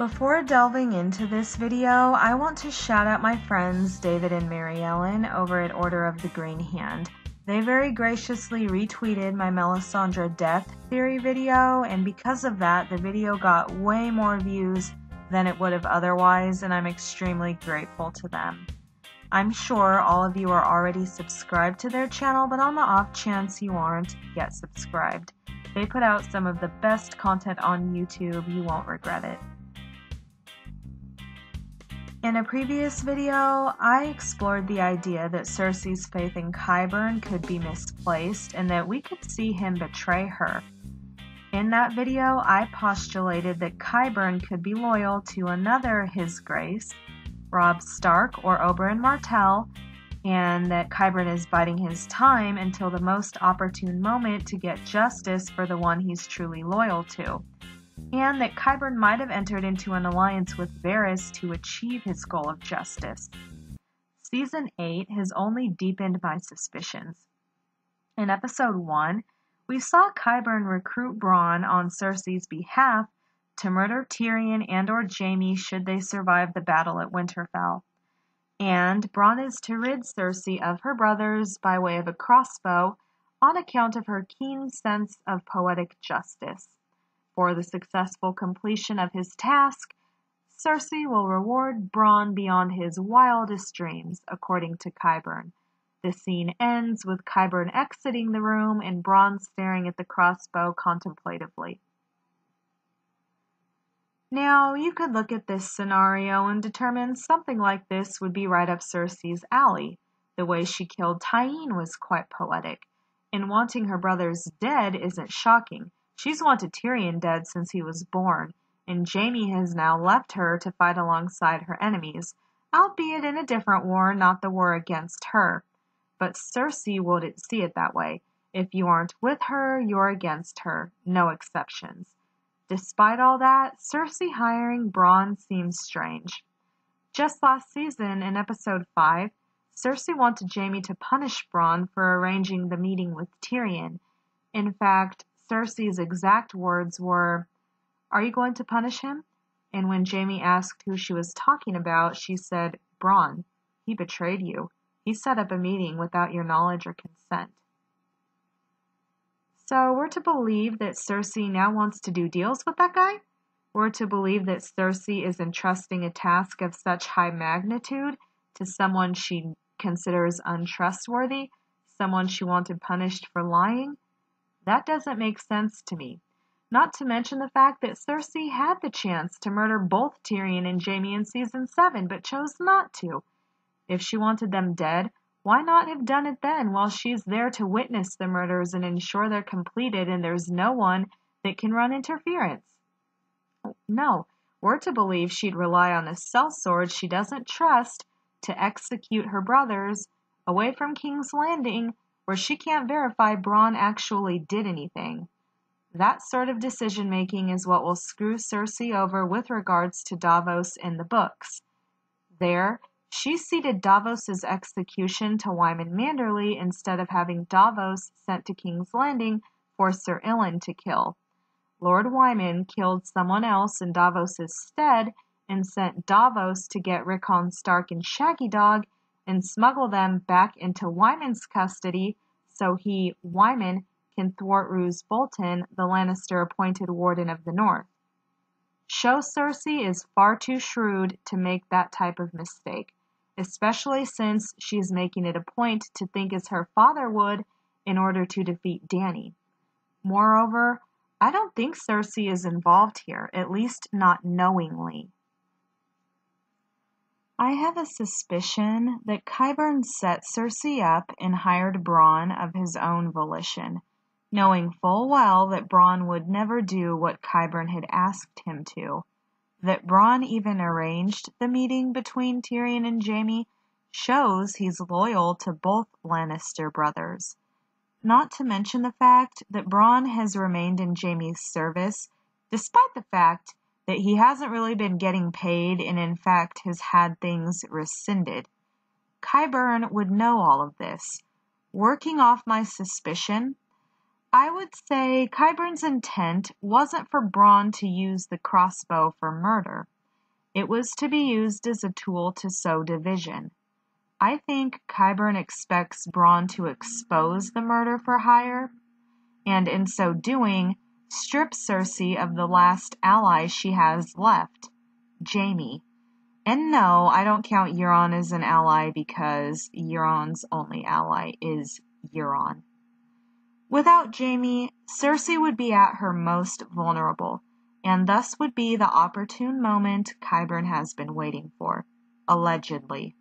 Before delving into this video, I want to shout out my friends David and Mary Ellen over at Order of the Green Hand. They very graciously retweeted my Melisandre death theory video, and because of that, the video got way more views than it would have otherwise, and I'm extremely grateful to them. I'm sure all of you are already subscribed to their channel, but on the off chance you aren't, get subscribed. They put out some of the best content on YouTube, you won't regret it. In a previous video, I explored the idea that Cersei's faith in Qyburn could be misplaced and that we could see him betray her. In that video, I postulated that Qyburn could be loyal to another His Grace, Robb Stark or Oberyn Martell, and that Qyburn is biding his time until the most opportune moment to get justice for the one he's truly loyal to and that Qyburn might have entered into an alliance with Varys to achieve his goal of justice. Season 8 has only deepened my suspicions. In episode 1, we saw Qyburn recruit Bronn on Cersei's behalf to murder Tyrion and or Jaime should they survive the battle at Winterfell. And Bronn is to rid Cersei of her brothers by way of a crossbow on account of her keen sense of poetic justice. For the successful completion of his task, Cersei will reward Bronn beyond his wildest dreams, according to Qyburn. The scene ends with Qyburn exiting the room and Bronn staring at the crossbow contemplatively. Now, you could look at this scenario and determine something like this would be right up Cersei's alley. The way she killed Tyene was quite poetic, and wanting her brothers dead isn't shocking. She's wanted Tyrion dead since he was born, and Jaime has now left her to fight alongside her enemies, albeit in a different war, not the war against her. But Cersei wouldn't see it that way. If you aren't with her, you're against her. No exceptions. Despite all that, Cersei hiring Bronn seems strange. Just last season, in episode 5, Cersei wanted Jaime to punish Bronn for arranging the meeting with Tyrion. In fact, Cersei's exact words were, Are you going to punish him? And when Jaime asked who she was talking about, she said, Bronn. He betrayed you. He set up a meeting without your knowledge or consent. So we're to believe that Cersei now wants to do deals with that guy? We're to believe that Cersei is entrusting a task of such high magnitude to someone she considers untrustworthy, someone she wanted punished for lying? That doesn't make sense to me. Not to mention the fact that Cersei had the chance to murder both Tyrion and Jaime in season 7 but chose not to. If she wanted them dead, why not have done it then while she's there to witness the murders and ensure they're completed and there's no one that can run interference? No, we're to believe she'd rely on a sellsword she doesn't trust to execute her brothers away from King's Landing where she can't verify Bronn actually did anything. That sort of decision making is what will screw Cersei over with regards to Davos in the books. There, she ceded Davos's execution to Wyman Manderly instead of having Davos sent to King's Landing for Sir Ilyn to kill. Lord Wyman killed someone else in Davos's stead and sent Davos to get Rickon Stark and Shaggy Dog and smuggle them back into Wyman's custody so he, Wyman, can thwart Roose Bolton, the Lannister appointed Warden of the North. Show Cersei is far too shrewd to make that type of mistake, especially since she is making it a point to think as her father would in order to defeat Dany. Moreover, I don't think Cersei is involved here, at least not knowingly. I have a suspicion that Qyburn set Cersei up and hired Bronn of his own volition, knowing full well that Bronn would never do what Qyburn had asked him to. That Bronn even arranged the meeting between Tyrion and Jaime shows he's loyal to both Lannister brothers. Not to mention the fact that Bronn has remained in Jaime's service, despite the fact that he hasn't really been getting paid and in fact has had things rescinded. Qyburn would know all of this. Working off my suspicion, I would say Qyburn's intent wasn't for Bronn to use the crossbow for murder. It was to be used as a tool to sow division. I think Qyburn expects Bronn to expose the murder for hire, and in so doing, strip Cersei of the last ally she has left, Jaime. And no, I don't count Euron as an ally because Euron's only ally is Euron. Without Jaime, Cersei would be at her most vulnerable, and thus would be the opportune moment Qyburn has been waiting for, allegedly.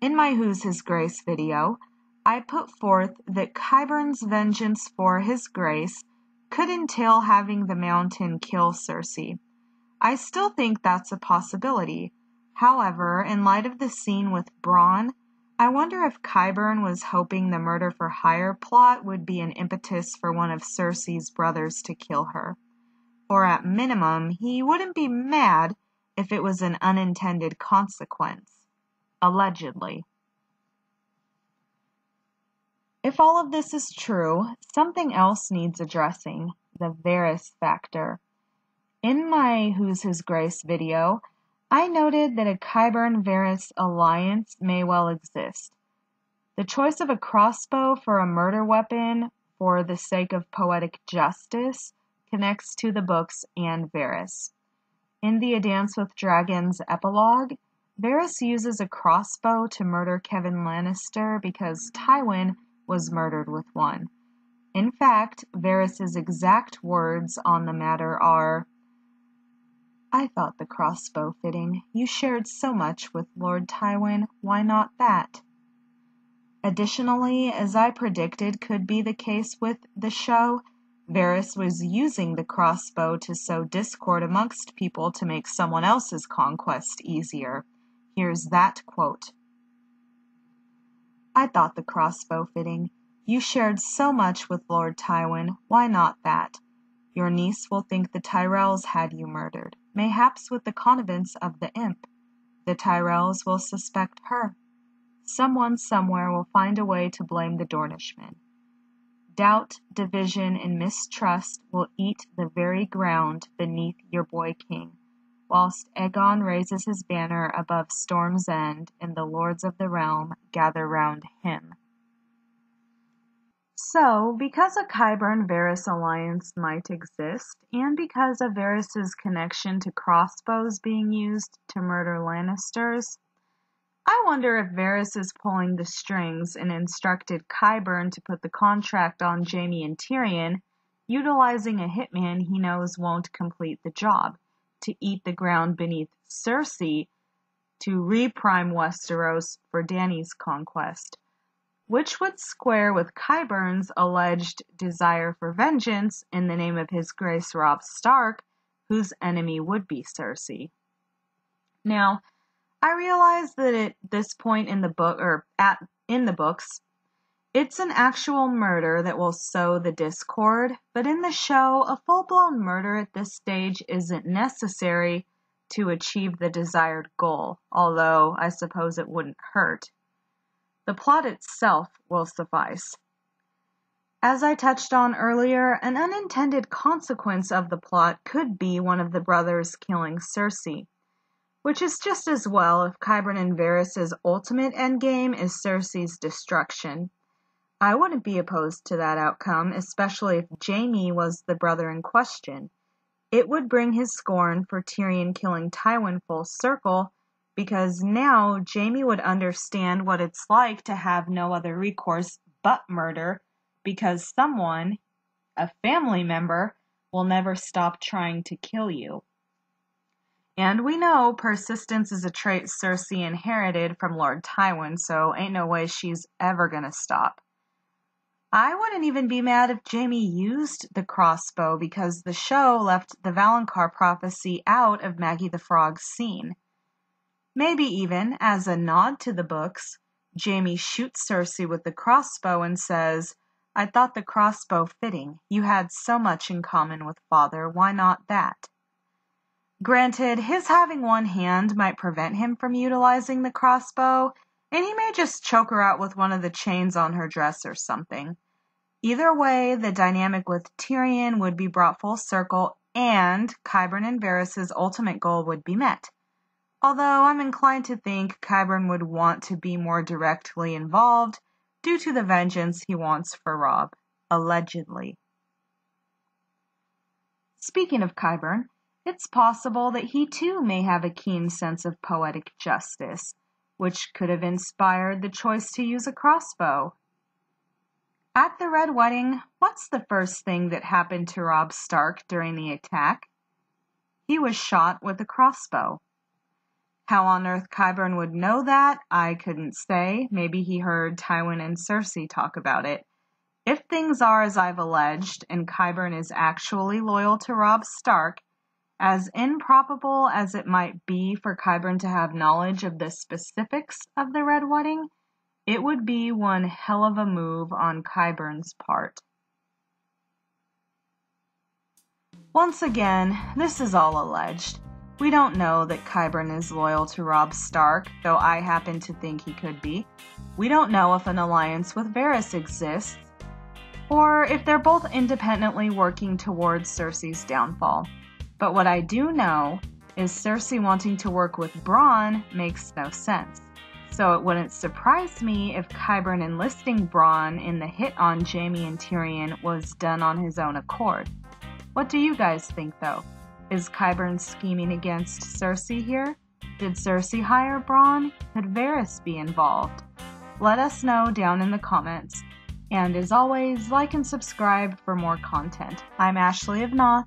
In my Who's His Grace video, I put forth that Qyburn's vengeance for his grace could entail having the mountain kill Cersei. I still think that's a possibility. However, in light of the scene with Bronn, I wonder if Qyburn was hoping the murder for hire plot would be an impetus for one of Cersei's brothers to kill her. Or at minimum, he wouldn't be mad if it was an unintended consequence. Allegedly. If all of this is true, something else needs addressing the Varys factor. In my Who's His Grace video, I noted that a Qyburn Varys alliance may well exist. The choice of a crossbow for a murder weapon for the sake of poetic justice connects to the books and Varys. In the A Dance with Dragons epilogue, Varys uses a crossbow to murder Kevan Lannister because Tywin was murdered with one. In fact, Varys's exact words on the matter are I thought the crossbow fitting. You shared so much with Lord Tywin, why not that? Additionally, as I predicted could be the case with the show, Varys was using the crossbow to sow discord amongst people to make someone else's conquest easier. Here's that quote. I thought the crossbow fitting. You shared so much with Lord Tywin, why not that? Your niece will think the Tyrells had you murdered, mayhaps with the connivance of the imp. The Tyrells will suspect her. Someone somewhere will find a way to blame the Dornishmen. Doubt, division, and mistrust will eat the very ground beneath your boy king whilst Aegon raises his banner above Storm's End and the lords of the realm gather round him. So, because a Qyburn-Varys alliance might exist, and because of Varys's connection to crossbows being used to murder Lannisters, I wonder if Varys is pulling the strings and instructed Qyburn to put the contract on Jaime and Tyrion, utilizing a hitman he knows won't complete the job to eat the ground beneath Cersei to reprime Westeros for Dany's conquest, which would square with Qyburn's alleged desire for vengeance in the name of his grace Robb Stark, whose enemy would be Cersei. Now, I realize that at this point in the book or at in the books, it's an actual murder that will sow the discord, but in the show, a full blown murder at this stage isn't necessary to achieve the desired goal, although I suppose it wouldn't hurt. The plot itself will suffice. As I touched on earlier, an unintended consequence of the plot could be one of the brothers killing Cersei, which is just as well if Qyburn and Varys' ultimate endgame is Cersei's destruction. I wouldn't be opposed to that outcome, especially if Jaime was the brother in question. It would bring his scorn for Tyrion killing Tywin full circle, because now Jaime would understand what it's like to have no other recourse but murder, because someone, a family member, will never stop trying to kill you. And we know persistence is a trait Cersei inherited from Lord Tywin, so ain't no way she's ever gonna stop. I wouldn't even be mad if Jaime used the crossbow because the show left the Valonqar prophecy out of Maggie the Frog's scene. Maybe even, as a nod to the books, Jaime shoots Cersei with the crossbow and says, I thought the crossbow fitting. You had so much in common with father, why not that? Granted, his having one hand might prevent him from utilizing the crossbow, and he may just choke her out with one of the chains on her dress or something. Either way, the dynamic with Tyrion would be brought full circle and Qyburn and Varys' ultimate goal would be met. Although I'm inclined to think Qyburn would want to be more directly involved due to the vengeance he wants for Robb, allegedly. Speaking of Qyburn, it's possible that he too may have a keen sense of poetic justice, which could have inspired the choice to use a crossbow. At the Red Wedding, what's the first thing that happened to Robb Stark during the attack? He was shot with a crossbow. How on earth Qyburn would know that, I couldn't say. Maybe he heard Tywin and Cersei talk about it. If things are as I've alleged, and Qyburn is actually loyal to Robb Stark, as improbable as it might be for Qyburn to have knowledge of the specifics of the Red Wedding, it would be one hell of a move on Qyburn's part. Once again, this is all alleged. We don't know that Qyburn is loyal to Robb Stark, though I happen to think he could be. We don't know if an alliance with Varys exists, or if they're both independently working towards Cersei's downfall. But what I do know is Cersei wanting to work with Bronn makes no sense. So it wouldn't surprise me if Qyburn enlisting Bronn in the hit on Jaime and Tyrion was done on his own accord. What do you guys think though? Is Qyburn scheming against Cersei here? Did Cersei hire Bronn? Could Varys be involved? Let us know down in the comments. And as always, like and subscribe for more content. I'm Ashley of Naath.